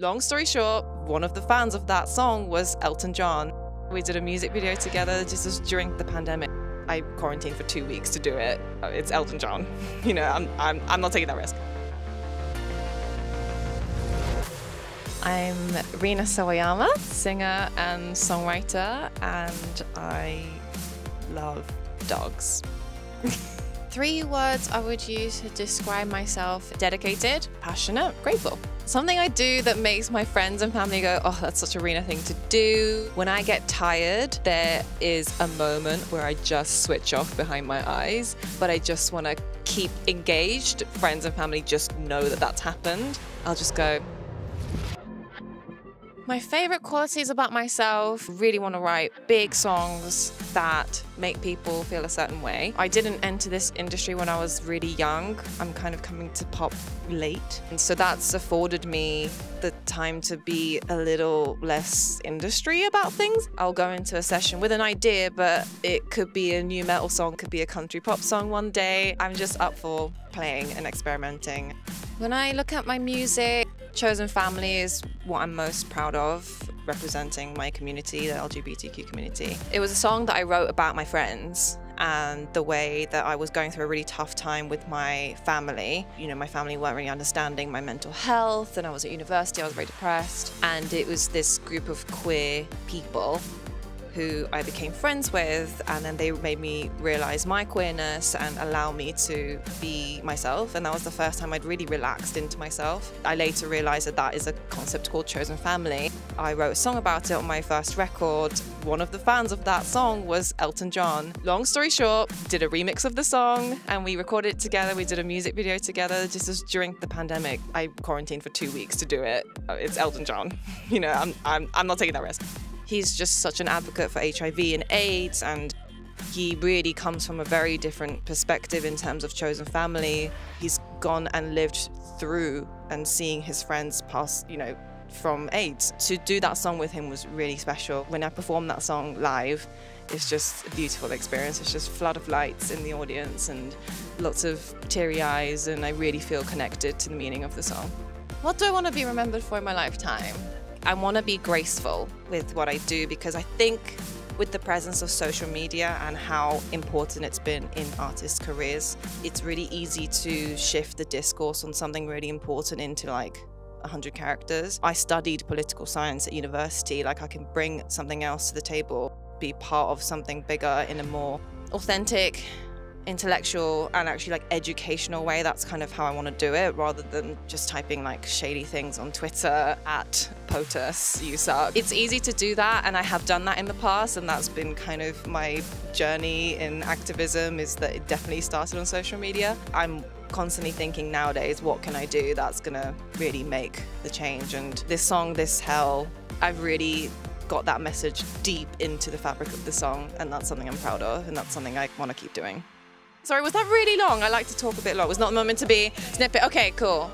Long story short, one of the fans of that song was Elton John. We did a music video together just during the pandemic. I quarantined for two weeks to do it. It's Elton John. You know, I'm, I'm, I'm not taking that risk. I'm Rina Sawayama, singer and songwriter, and I love dogs. Three words I would use to describe myself dedicated, passionate, grateful. Something I do that makes my friends and family go, oh, that's such a Rina thing to do. When I get tired, there is a moment where I just switch off behind my eyes, but I just want to keep engaged. Friends and family just know that that's happened. I'll just go, my favorite qualities about myself really want to write big songs that make people feel a certain way. I didn't enter this industry when I was really young. I'm kind of coming to pop late. And so that's afforded me the time to be a little less industry about things. I'll go into a session with an idea, but it could be a nu metal song, could be a country pop song one day. I'm just up for playing and experimenting. When I look at my music, Chosen Family is what I'm most proud of, representing my community, the LGBTQ community. It was a song that I wrote about my friends and the way that I was going through a really tough time with my family. You know, my family weren't really understanding my mental health, and I was at university, I was very depressed. And it was this group of queer people who I became friends with, and then they made me realize my queerness and allow me to be myself. And that was the first time I'd really relaxed into myself. I later realized that that is a concept called chosen family. I wrote a song about it on my first record. One of the fans of that song was Elton John. Long story short, did a remix of the song and we recorded it together. We did a music video together just as during the pandemic. I quarantined for two weeks to do it. Uh, it's Elton John. You know, I'm, I'm, I'm not taking that risk. He's just such an advocate for HIV and AIDS, and he really comes from a very different perspective in terms of chosen family. He's gone and lived through and seeing his friends pass, you know, from AIDS. To do that song with him was really special. When I performed that song live, it's just a beautiful experience. It's just flood of lights in the audience and lots of teary eyes, and I really feel connected to the meaning of the song. What do I want to be remembered for in my lifetime? I want to be graceful with what I do because I think with the presence of social media and how important it's been in artists' careers, it's really easy to shift the discourse on something really important into like 100 characters. I studied political science at university, like I can bring something else to the table, be part of something bigger in a more authentic, intellectual and actually like educational way. That's kind of how I want to do it rather than just typing like shady things on Twitter at POTUS, you suck. It's easy to do that and I have done that in the past and that's been kind of my journey in activism is that it definitely started on social media. I'm constantly thinking nowadays, what can I do that's gonna really make the change? And this song, This Hell, I've really got that message deep into the fabric of the song and that's something I'm proud of and that's something I want to keep doing. Sorry, was that really long? I like to talk a bit long. It Was not the moment to be snippet. Okay, cool.